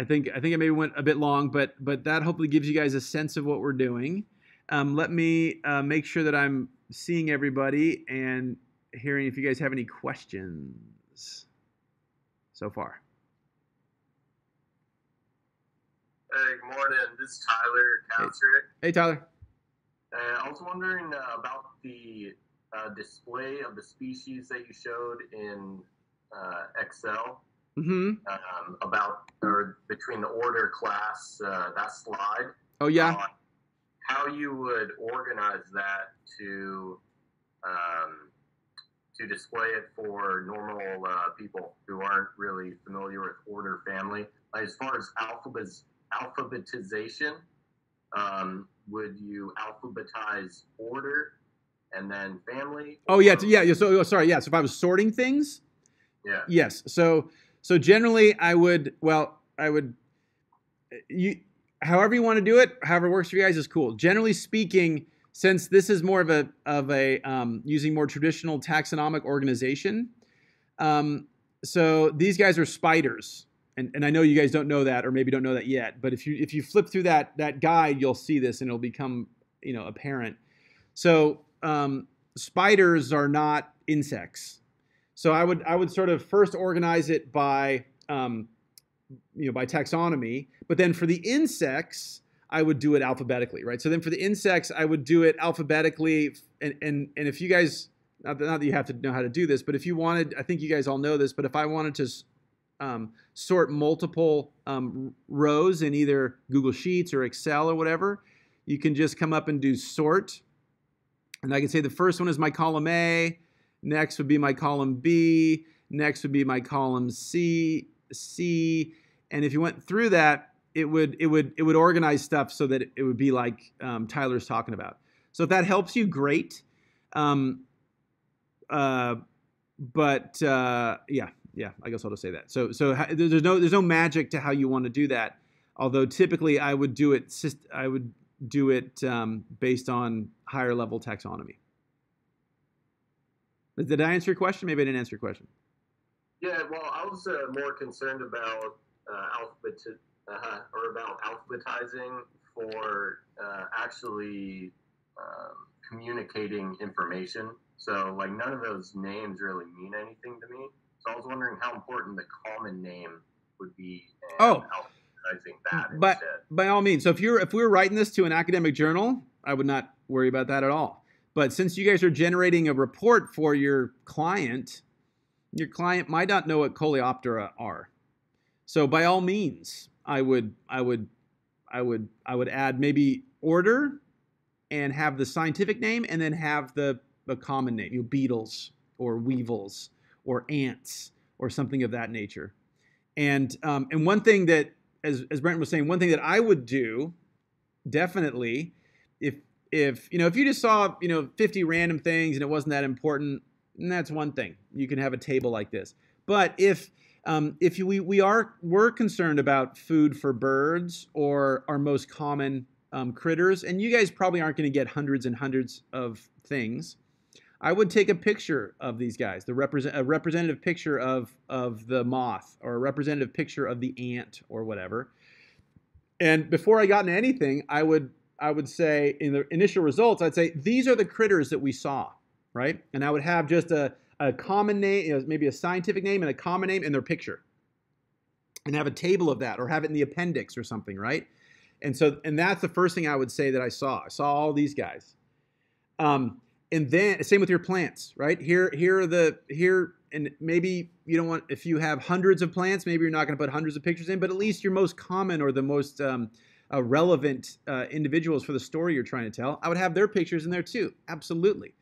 I think I think I maybe went a bit long, but but that hopefully gives you guys a sense of what we're doing. Um, let me uh, make sure that I'm seeing everybody and hearing if you guys have any questions so far. Hey, good morning. This is Tyler Coustrick. Hey, Tyler. Uh, I was wondering uh, about the uh, display of the species that you showed in uh, Excel. Mm-hmm. Um, about or between the order class, uh, that slide. Oh yeah. on how you would organize that to um, to display it for normal uh, people who aren't really familiar with order family. As far as alphabet alphabetization, um, would you alphabetize order and then family? Oh yeah. Yeah. yeah, So oh, sorry. Yeah. So if I was sorting things, yeah. Yes. So so generally I would well I would you however you want to do it, however it works for you guys is cool. Generally speaking, since this is more of a of a um, using more traditional taxonomic organization, um, so these guys are spiders. And, and I know you guys don't know that, or maybe don't know that yet. But if you if you flip through that that guide, you'll see this, and it'll become you know apparent. So um, spiders are not insects. So I would I would sort of first organize it by um, you know by taxonomy, but then for the insects I would do it alphabetically, right? So then for the insects I would do it alphabetically, and and and if you guys not that, not that you have to know how to do this, but if you wanted, I think you guys all know this, but if I wanted to um, sort multiple um, rows in either Google Sheets or Excel or whatever, you can just come up and do sort, and I can say the first one is my column A. Next would be my column B. Next would be my column C, C. And if you went through that, it would it would it would organize stuff so that it would be like um, Tyler's talking about. So if that helps you, great. Um, uh, but uh, yeah, yeah, I guess I'll just say that. So so there's no there's no magic to how you want to do that. Although typically I would do it I would do it um, based on higher level taxonomy. Did I answer your question? Maybe I didn't answer your question. Yeah, well, I was uh, more concerned about uh, alphabet uh, or about alphabetizing for uh, actually um, communicating information. So, like, none of those names really mean anything to me. So, I was wondering how important the common name would be. Oh. alphabetizing that But instead. by all means, so if you're if we were writing this to an academic journal, I would not worry about that at all. But since you guys are generating a report for your client, your client might not know what coleoptera are. So by all means, I would I would I would I would add maybe order and have the scientific name and then have the the common name, you know, beetles or weevils or ants or something of that nature. And um, and one thing that as as Brent was saying, one thing that I would do definitely if if you know if you just saw you know 50 random things and it wasn't that important that's one thing. You can have a table like this. But if um, if we, we are we're concerned about food for birds or our most common um, critters and you guys probably aren't going to get hundreds and hundreds of things. I would take a picture of these guys the represent a representative picture of of the moth or a representative picture of the ant or whatever. And before i got into anything i would I would say in the initial results, I'd say these are the critters that we saw, right? And I would have just a, a common name, you know, maybe a scientific name and a common name and their picture. And have a table of that or have it in the appendix or something, right? And so, and that's the first thing I would say that I saw. I saw all these guys. Um, and then same with your plants, right? Here, here are the here, and maybe you don't want if you have hundreds of plants, maybe you're not going to put hundreds of pictures in, but at least your most common or the most um, uh, relevant uh, individuals for the story you're trying to tell, I would have their pictures in there too. Absolutely.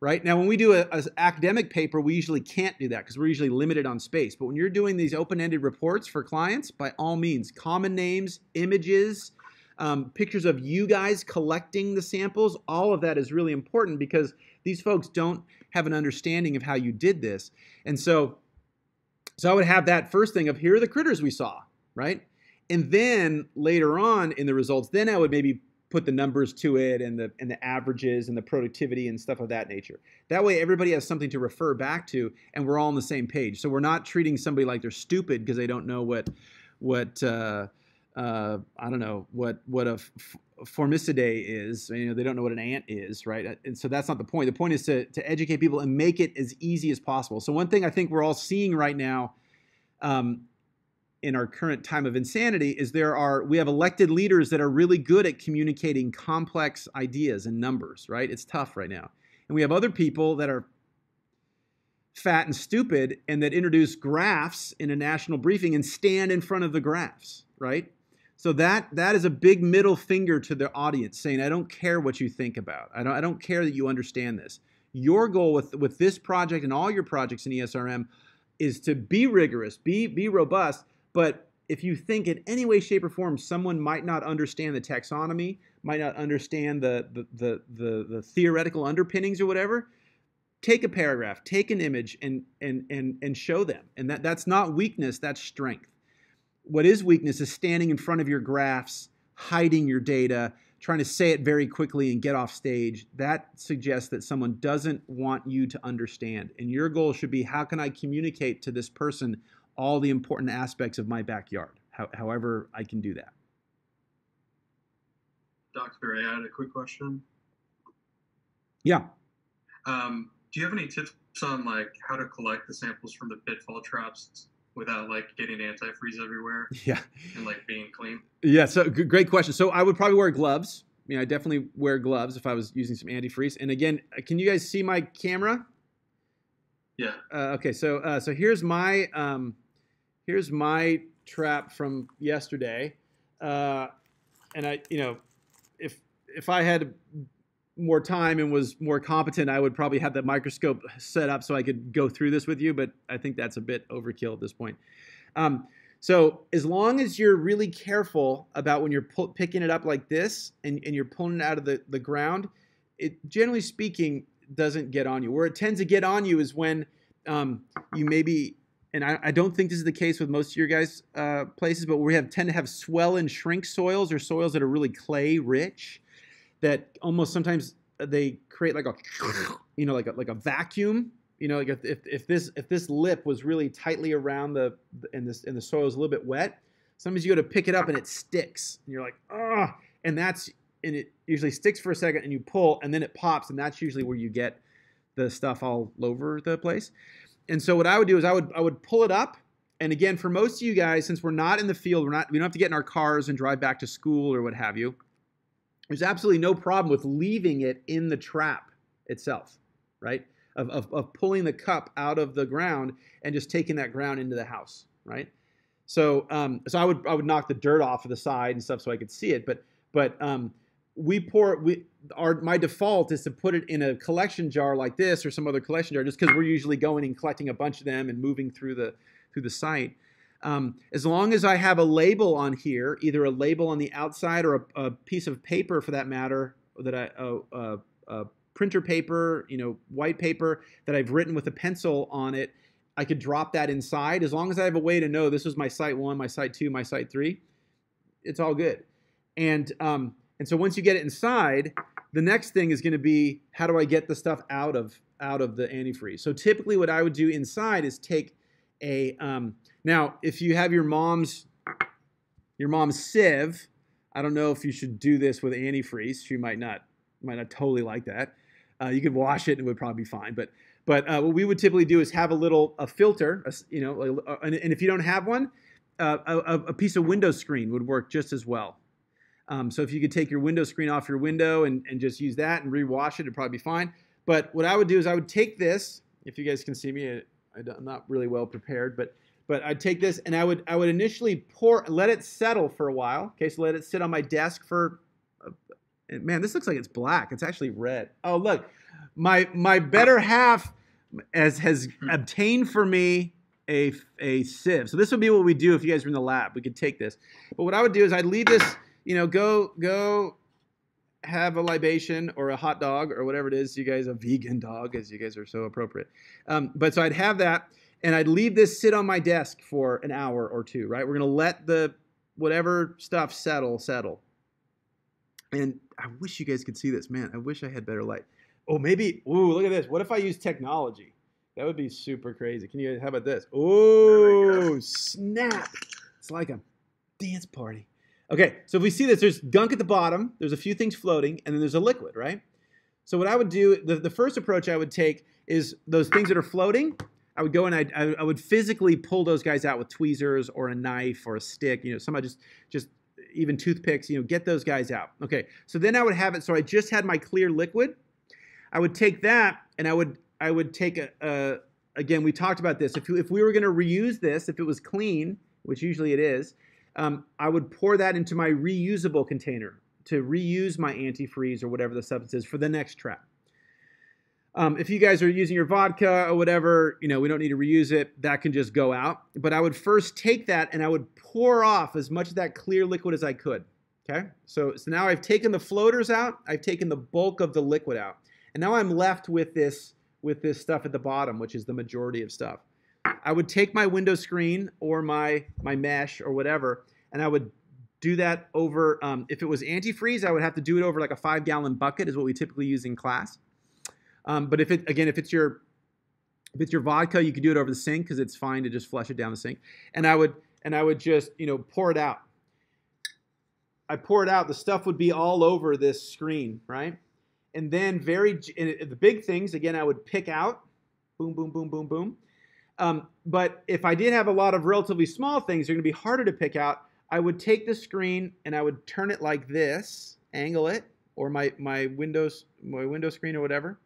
Right now, when we do an academic paper, we usually can't do that because we're usually limited on space. But when you're doing these open-ended reports for clients, by all means, common names, images, um, pictures of you guys collecting the samples, all of that is really important because these folks don't have an understanding of how you did this. And so, so I would have that first thing of here are the critters we saw, right? And then later on in the results, then I would maybe put the numbers to it and the and the averages and the productivity and stuff of that nature. That way everybody has something to refer back to and we're all on the same page. So we're not treating somebody like they're stupid because they don't know what what uh, uh, I don't know what what a f- formicidae is. You know, they don't know what an ant is, right? And so that's not the point. The point is to to educate people and make it as easy as possible. So one thing I think we're all seeing right now. Um, in our current time of insanity is there are we have elected leaders that are really good at communicating complex ideas and numbers right it's tough right now and we have other people that are fat and stupid and that introduce graphs in a national briefing and stand in front of the graphs, right? So that that is a big middle finger to the audience saying, I don't care what you think about. I don't I don't care that you understand this. Your goal with with this project and all your projects in ESRM is to be rigorous, be be robust, but if you think in any way, shape, or form someone might not understand the taxonomy, might not understand the the the, the, the theoretical underpinnings or whatever, take a paragraph, take an image, and and and and show them. And that that's not weakness, that's strength. What is weakness is standing in front of your graphs, hiding your data, trying to say it very quickly and get off stage. That suggests that someone doesn't want you to understand. And your goal should be how can I communicate to this person all the important aspects of my backyard, how, however I can do that. Dr. I had a quick question. Yeah. Um, do you have any tips on like how to collect the samples from the pitfall traps without like getting antifreeze everywhere? Yeah. And like being clean? Yeah. So great question. So I would probably wear gloves. I mean, I definitely wear gloves if I was using some antifreeze. And again, uh, can you guys see my camera? Yeah. Uh, okay. So uh, so here's my um, here's my trap from yesterday, uh, and I you know if if I had more time and was more competent, I would probably have the microscope set up so I could go through this with you. But I think that's a bit overkill at this point. Um, so as long as you're really careful about when you're picking it up like this and, and you're pulling it out of the, the ground, it generally speaking doesn't get on you. Where it tends to get on you is when um, you maybe, and I, I, don't think this is the case with most of your guys' uh, places, but we have tend to have swell and shrink soils or soils that are really clay rich that almost sometimes they create like a you know like a like a vacuum. You know like if, if, this if this lip was really tightly around the and this and the soil is a little bit wet sometimes you go to pick it up and it sticks and you're like ah and that's and it usually sticks for a second and you pull and then it pops and that's usually where you get the stuff all over the place and so what i would do is i would i would pull it up and again for most of you guys since we're not in the field we're not we don't have to get in our cars and drive back to school or what have you there's absolutely no problem with leaving it in the trap itself, right? Of, of, of pulling the cup out of the ground and just taking that ground into the house, right? So, um, so I would I would knock the dirt off of the side and stuff so I could see it. But but um, we pour we our my default is to put it in a collection jar like this or some other collection jar, just because we're usually going and collecting a bunch of them and moving through the through the site. Um, as long as I have a label on here, either a label on the outside or a, a piece of paper for that matter, that a, printer paper, you know, white paper that I've written with a pencil on it, I could drop that inside. As long as I have a way to know this was my site one, my site two, my site three, it's all good. And um, and so once you get it inside, the next thing is going to be how do I get the stuff out of out of the antifreeze? So typically, what I would do inside is take a um, now, if you have your mom's your mom's sieve, I don't know if you should do this with antifreeze. She might not might not totally like that. Uh, you could wash it and it would probably be fine. But but uh, what we would typically do is have a little a filter, a, you know, a, and, and, if you don't have one, uh, a, a, piece of window screen would work just as well. Um, so if you could take your window screen off your window and, and just use that and rewash it, it'd probably be fine. But what I would do is I would take this. If you guys can see me, I, I'm not really well prepared, but but I'd take this and I would I would initially pour let it settle for a while. Okay, so let it sit on my desk for. Uh, man, this looks like it's black. It's actually red. Oh look, my my better half has has hmm. obtained for me a a sieve. So this would be what we do if you guys were in the lab. We could take this. But what I would do is I'd leave this. You know, go go have a libation or a hot dog or whatever it is. You guys a vegan dog, as you guys are so appropriate. Um, but so I'd have that and I'd leave this sit on my desk for an hour or two, right? We're going to let the whatever stuff settle, settle. And I wish you guys could see this. Man, I wish I had better light. Oh, maybe, ooh, look at this. What if I use technology? That would be super crazy. Can you, how about this? Oh, snap. It's like a dance party. Okay, so if we see this, there's gunk at the bottom, there's a few things floating, and then there's a liquid, right? So what I would do, the, the first approach I would take is those things that are floating, I would go and I, I, would physically pull those guys out with tweezers or a knife or a stick, you know, somebody just, just even toothpicks, you know, get those guys out. Okay, so then I would have it, so I just had my clear liquid. I would take that and I would, I would take a, a again, we talked about this. If, if we were gonna reuse this, if it was clean, which usually it is, um, I would pour that into my reusable container to reuse my antifreeze or whatever the substance is for the next trap. Um, if you guys are using your vodka or whatever, you know, we don't need to reuse it. That can just go out. But I would first take that and I would pour off as much of that clear liquid as I could. Okay, so, so now I've taken the floaters out. I've taken the bulk of the liquid out. And now I'm left with this, with this stuff at the bottom, which is the majority of stuff. I would take my window screen or my, my mesh or whatever, and I would do that over, um, if it was antifreeze, I would have to do it over like a five gallon bucket is what we typically use in class. Um, but if it, again, if it's your, if it's your vodka, you can do it over the sink because it's fine to just flush it down the sink. And I would, and I would just, you know, pour it out. I pour it out, the stuff would be all over this screen, right? And then very, the big things, again, I would pick out, boom, boom, boom, boom, boom. Um, but if I did have a lot of relatively small things, they're going to be harder to pick out. I would take the screen and I would turn it like this, angle it, or my my windows my window screen or whatever,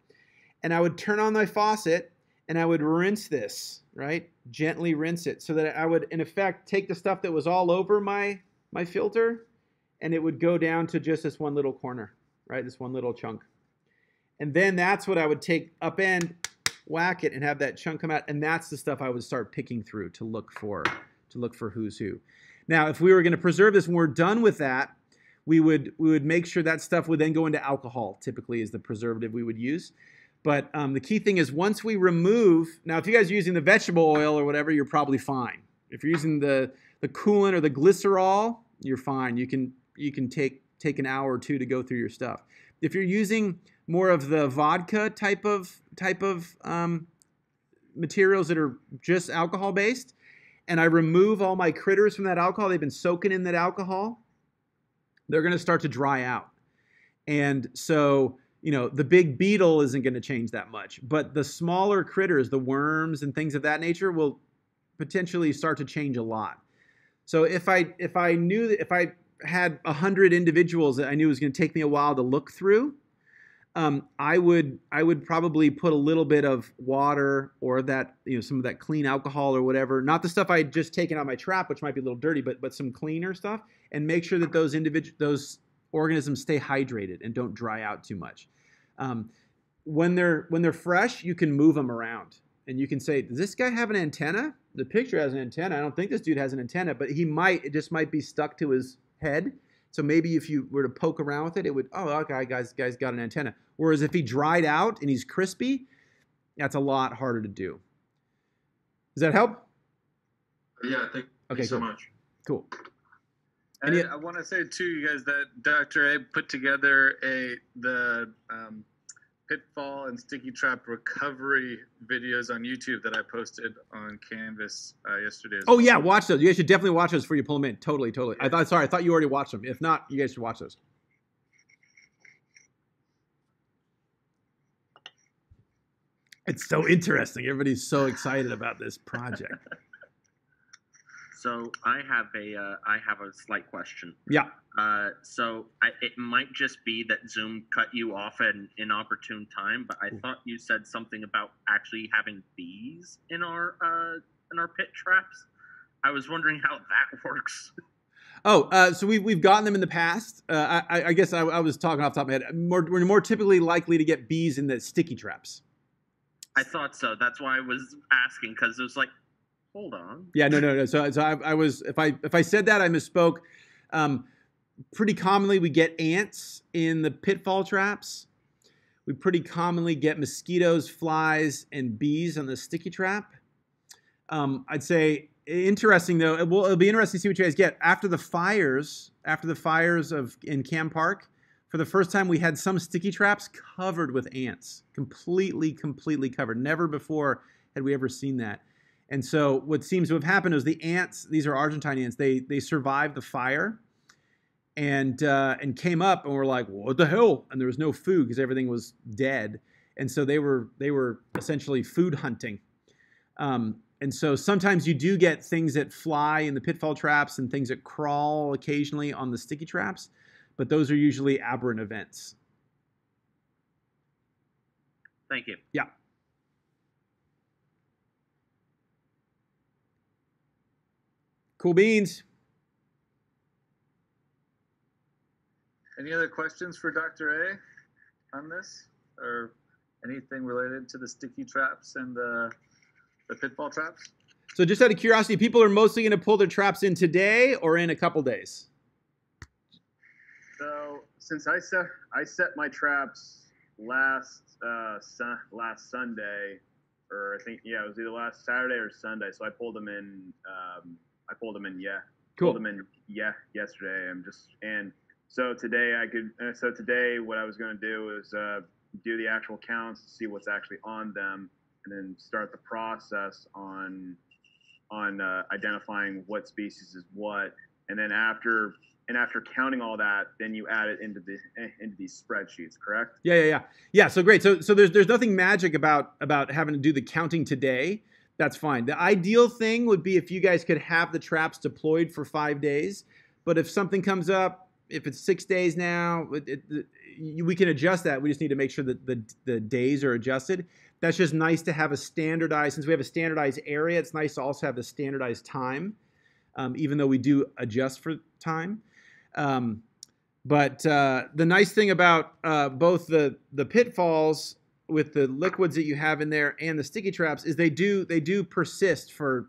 and I would turn on my faucet and I would rinse this, right? Gently rinse it so that I would in effect take the stuff that was all over my my filter and it would go down to just this one little corner, right? This one little chunk. And then that's what I would take up end whack it and have that chunk come out and that's the stuff I would start picking through to look for to look for who's who. Now, if we were going to preserve this when we're done with that, we would we would make sure that stuff would then go into alcohol. Typically, is the preservative we would use. But um, the key thing is once we remove. Now, if you guys are using the vegetable oil or whatever, you're probably fine. If you're using the the coolant or the glycerol, you're fine. You can you can take take an hour or two to go through your stuff. If you're using more of the vodka type of type of um, materials that are just alcohol based, and I remove all my critters from that alcohol, they've been soaking in that alcohol, they're going to start to dry out. And so, you know, the big beetle isn't going to change that much, but the smaller critters, the worms and things of that nature will potentially start to change a lot. So if I if I knew if I had a hundred individuals that I knew was going to take me a while to look through, um, I would I would probably put a little bit of water or that you know some of that clean alcohol or whatever, not the stuff I had just taken out my trap, which might be a little dirty, but but some cleaner stuff, and make sure that those individual those organisms stay hydrated and don't dry out too much. Um, when they're when they're fresh, you can move them around and you can say, does this guy have an antenna? The picture has an antenna. I don't think this dude has an antenna, but he might. It just might be stuck to his head so maybe if you were to poke around with it, it would, oh, okay, guys, guys got an antenna. Whereas if he dried out and he's crispy, that's a lot harder to do. Does that help? Yeah, thank okay, you so cool. much. Cool. And I want to say too, you guys, that Dr. A put together a the um, pitfall and sticky trap recovery videos on YouTube that I posted on Canvas uh, yesterday. oh well. yeah, watch those. You guys should definitely watch those before you pull them in. Totally, totally. I thought sorry, I thought you already watched them. If not, you guys should watch those. It's so interesting. Everybody's so excited about this project. So I have a uh, I have a slight question. Yeah. Uh, so I, it might just be that Zoom cut you off at an inopportune time, but I thought you said something about actually having bees in our uh, in our pit traps. I was wondering how that works. Oh, uh, so we've, we've gotten them in the past. Uh, I, I, guess I, I, was talking off the top of my head. More, we're more typically likely to get bees in the sticky traps. I thought so. That's why I was asking because it was like, hold on. Yeah, no, no, no. So, so I, I was if I if I said that I misspoke. Um, pretty commonly we get ants in the pitfall traps. We pretty commonly get mosquitoes, flies, and bees on the sticky trap. Um, I'd say interesting though. It will, it'll be interesting to see what you guys get after the fires. After the fires of in Cam Park, for the first time we had some sticky traps covered with ants, completely, completely covered. Never before had we ever seen that. And so what seems to have happened is the ants, these are Argentine ants, they they survived the fire and uh, and came up and were like, what the hell? And there was no food because everything was dead. And so they were they were essentially food hunting. Um, and so sometimes you do get things that fly in the pitfall traps and things that crawl occasionally on the sticky traps, but those are usually aberrant events. Thank you. Yeah. Cool beans. Any other questions for Dr. A on this, or anything related to the sticky traps and the the pitfall traps? So, just out of curiosity, people are mostly going to pull their traps in today or in a couple days. So, since I set I set my traps last uh, sun, last Sunday, or I think yeah, it was either last Saturday or Sunday. So I pulled them in. Um, I pulled them in. Yeah, Cool. pulled them in. Yeah, yesterday. I'm just and so today I could. Uh, so today, what I was going to do is uh, do the actual counts, see what's actually on them, and then start the process on on uh, identifying what species is what. And then after and after counting all that, then you add it into the eh, into these spreadsheets. Correct? Yeah, yeah, yeah, yeah. So great. So, so there's there's nothing magic about about having to do the counting today. That's fine. The ideal thing would be if you guys could have the traps deployed for five days. But if something comes up, if it's six days now, it, it, it, we can adjust that. We just need to make sure that the the days are adjusted. That's just nice to have a standardized. Since we have a standardized area, it's nice to also have the standardized time, um, even though we do adjust for time. Um, but uh, the nice thing about uh, both the the pitfalls with the liquids that you have in there and the sticky traps is they do they do persist for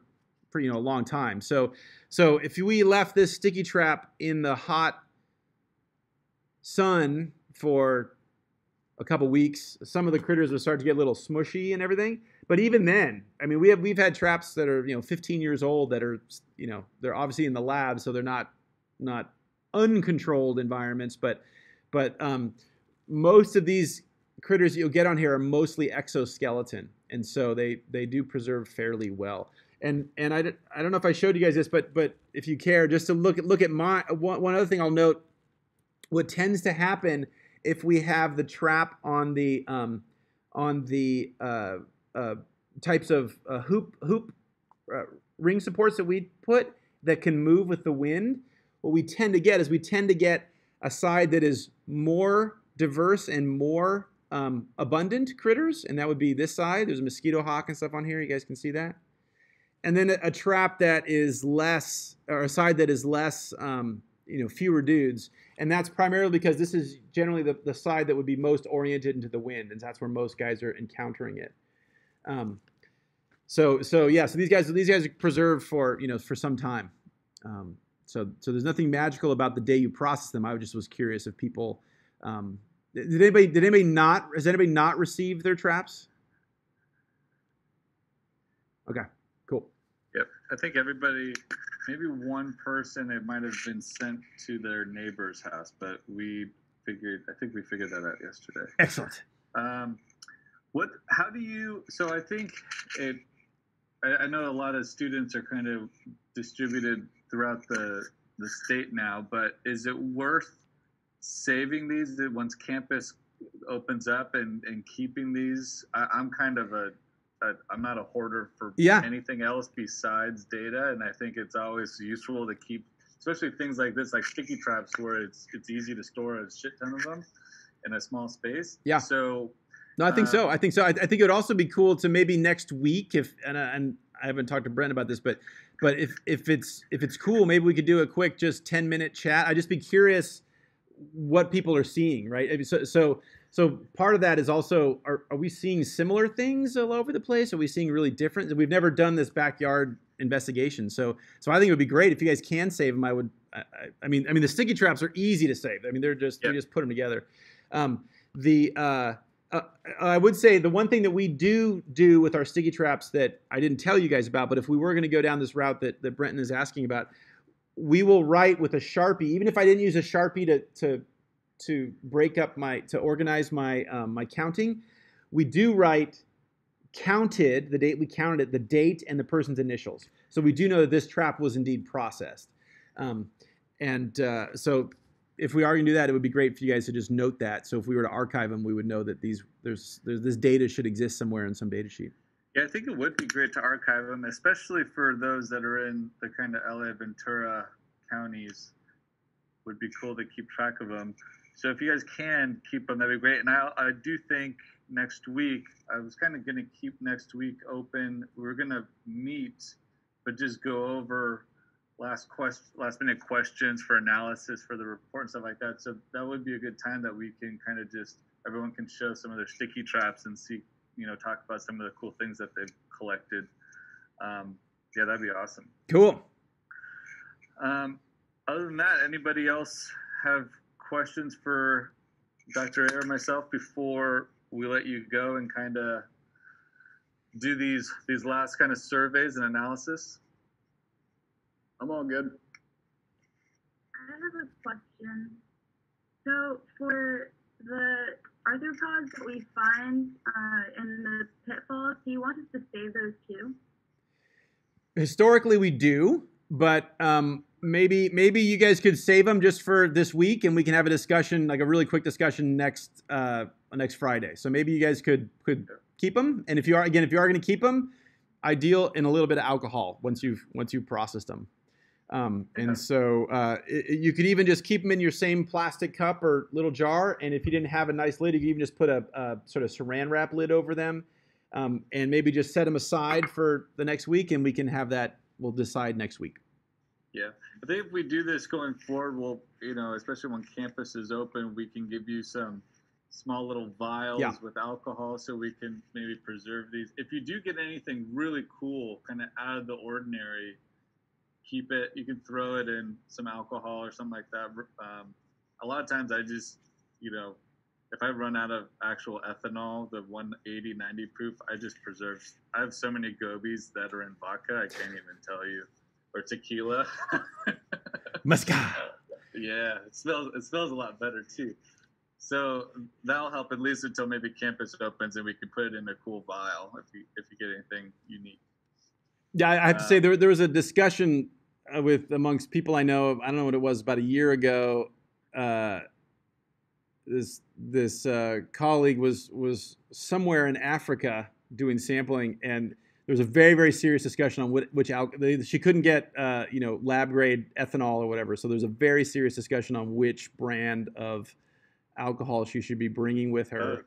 for you know a long time. So so if we left this sticky trap in the hot sun for a couple weeks, some of the critters would start to get a little smushy and everything. But even then, I mean, we have we've had traps that are you know 15 years old that are you know they're obviously in the lab, so they're not not uncontrolled environments, but but um, most of these critters you'll get on here are mostly exoskeleton, and so they they do preserve fairly well. And and I, I don't know if I showed you guys this, but but if you care, just to look at look at my one, one other thing I'll note, what tends to happen if we have the trap on the um, on the uh, uh, types of uh, hoop hoop uh, ring supports that we put that can move with the wind, what we tend to get is we tend to get a side that is more diverse and more um, abundant critters, and that would be this side. There's a mosquito hawk and stuff on here. You guys can see that. And then a, a trap that is less, or a side that is less, um, you know, fewer dudes. And that's primarily because this is generally the, the side that would be most oriented into the wind, and that's where most guys are encountering it. Um, so, so yeah, so these guys, these guys are preserved for you know for some time. Um, so, so there's nothing magical about the day you process them. I just was curious if people, um, did anybody, did anybody not, has anybody not received their traps? Okay, cool. Yep. I think everybody, maybe one person, it might have been sent to their neighbor's house, but we figured, I think we figured that out yesterday. Excellent. Um, what? How do you? So I think it. I, I know a lot of students are kind of distributed throughout the the state now, but is it worth saving these once campus opens up and and keeping these? I, I'm kind of a a, I'm not a hoarder for Yeah. anything else besides data, and I think it's always useful to keep, especially things like this, like sticky traps, where it's it's easy to store a shit ton of them in a small space. Yeah. So No, I think so. Uh, I think so. I, I think it would also be cool to maybe next week if and, I- and I haven't talked to Brent about this, but but if if it's if it's cool, maybe we could do a quick just ten minute chat. I'd just be curious what people are seeing, right? I mean, So so so part of that is also are, are we seeing similar things all over the place? Are we seeing really different? We've never done this backyard investigation, so so I think it would be great if you guys can save them. I would. I, I- I mean, I mean the sticky traps are easy to save. I mean, they're just Yeah. you just put them together. Um, the uh, uh, I would say the one thing that we do do with our sticky traps that I didn't tell you guys about, but if we were going to go down this route that, that Brenton is asking about, we will write with a sharpie. Even if I didn't use a sharpie to to to break up my to organize my um, my counting, we do write counted the date we counted it, the date and the person's initials. So we do know that this trap was indeed processed. Um, and uh, so if we are going to do that, it would be great for you guys to just note that. So if we were to archive them, we would know that these there's, there's this data should exist somewhere in some data sheet. Yeah, I think it would be great to archive them, especially for those that are in the kind of LA Ventura counties. Would be cool to keep track of them. So if you guys can keep them, that'd be great. And I, I do think next week, I was kind of going to keep next week open. We're going to meet, but just go over last quest, last minute questions for analysis for the report and stuff like that. So that would be a good time that we can kind of just everyone can show some of their sticky traps and see, you know, talk about some of the cool things that they've collected. Um, yeah, that'd be awesome. Cool. Um, other than that, anybody else have questions for Dr. A or myself before we let you go and kind of do these these last kind of surveys and analysis? I'm all good. I have a question. So for the arthropods that we find uh, in the pitfalls, do you want us to save those too? Historically, we do, but um, maybe maybe you guys could save them just for this week, and we can have a discussion, like a really quick discussion next uh, next Friday. So maybe you guys could could keep them, and if you are again, if you are going to keep them, ideal in a little bit of alcohol once you've once you've processed them. Um, and so uh, it, you could even just keep them in your same plastic cup or little jar. And if you didn't have a nice lid, you could even just put a, a sort of saran wrap lid over them, um, and maybe just set them aside for the next week, and we can have that. We'll decide next week. Yeah, I think if we do this going forward, we'll, you know, especially when campus is open, we can give you some small little vials Yeah. with alcohol so we can maybe preserve these. If you do get anything really cool, kind of out of the ordinary, keep it. You can throw it in some alcohol or something like that. Um, a lot of times I just, you know, if I run out of actual ethanol, the 180, 90 proof, I just preserve. I have so many gobies that are in vodka, I can't even tell you. Or tequila. Muscat. Yeah, it smells. It smells a lot better too. So that'll help at least until maybe campus opens and we can put it in a cool vial if you if you get anything unique. Yeah, I have to Uh, say there there was a discussion uh, with amongst people I know. I don't know what it was about a year ago. Uh, this this uh, colleague was was somewhere in Africa doing sampling, and there was a very very serious discussion on which, which they, she couldn't get uh, you know lab grade ethanol or whatever. So there's a very serious discussion on which brand of alcohol she should be bringing with her.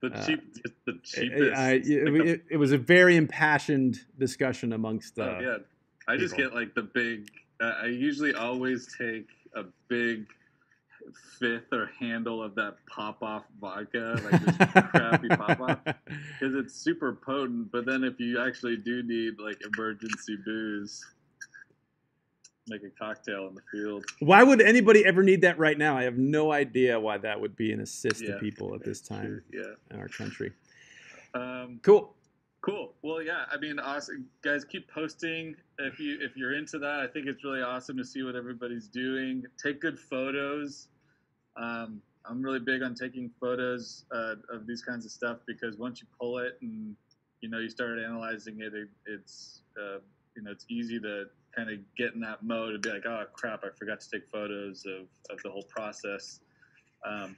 The Uh, cheap, the cheapest. I- it, it- it was a very impassioned discussion amongst. Uh, oh, yeah, I just people. get like the big. Uh, I usually always take a big fifth or handle of that Popov vodka, like this crappy Popov. because it's super potent. But then if you actually do need like emergency booze, make a cocktail in the field. Why would anybody ever need that right now? I have no idea why that would be an assist to people at this time Yeah. in our country. Um, Cool. cool. Well, yeah. I mean, awesome guys. Keep posting if you if you're into that. I think it's really awesome to see what everybody's doing. Take good photos. Um, I'm really big on taking photos uh, of these kinds of stuff because once you pull it and you know you start analyzing it, it it's uh, you know it's easy to kind of get in that mode and be like, oh crap, I forgot to take photos of, of the whole process. Um,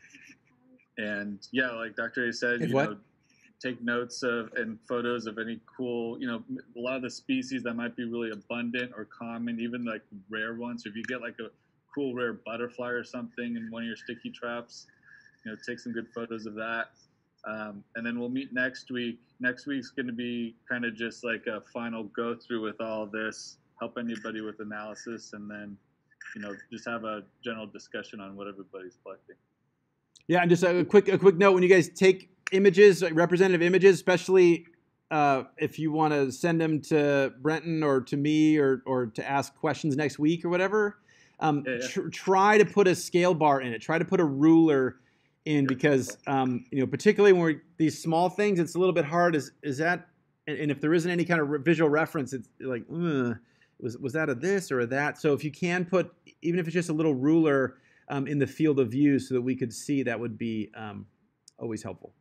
and yeah, like Dr. A said, you what? know, take notes of and photos of any cool, you know, a lot of the species that might be really abundant or common, even like rare ones. So if you get like a cool rare butterfly or something in one of your sticky traps, you know, take some good photos of that. Um, and then we'll meet next week. Next week's going to be kind of just like a final go through with all this, help anybody with analysis, and then, you know, just have a general discussion on what everybody's collecting. Yeah, and just a quick a quick note: when you guys take images, representative images, especially uh, if you want to send them to Brenton or to me or or to ask questions next week or whatever, um, Yeah, yeah. tr- try to put a scale bar in it. Try to put a ruler in because um, you know, particularly when we're these small things, it's a little bit hard. Is is that? And, and if there isn't any kind of re- visual reference, it's like, "Ugh, was was that a this or a that? So if you can put, even if it's just a little ruler um, in the field of view, so that we could see, that would be um, always helpful.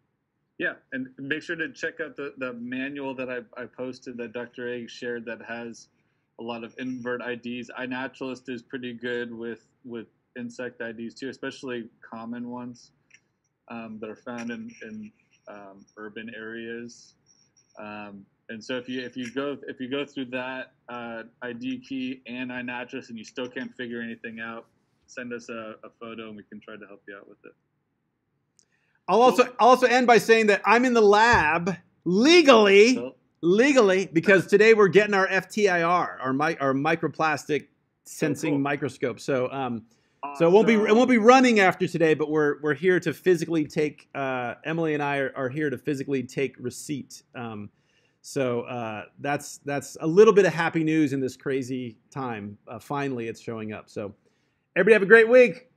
Yeah, and make sure to check out the, the manual that I, I posted that Dr. A shared that has a lot of invert IDs. iNaturalist is pretty good with with insect IDs too, especially common ones um, that are found in, in um, urban areas. And so if you if you go if you go through that uh, ID key and iNaturalist and you still can't figure anything out, send us a, a photo and we can try to help you out with it. I'll also I'll also end by saying that I'm in the lab legally, So, legally, because today we're getting our FTIR, our mi- our microplastic sensing cool. microscope. So um, so it won't be it won't be running after today, but we're we're here to physically take. Uh, Emily and I are, are here to physically take receipt. Um, so uh, that's that's a little bit of happy news in this crazy time. Uh, finally, it's showing up. So everybody have a great week.